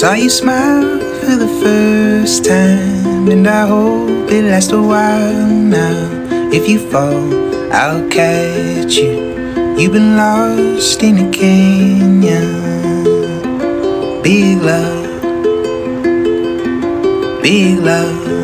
Saw you smile for the first time, and I hope it lasts a while now. If you fall, I'll catch you. You've been lost in a canyon. Big love, big love.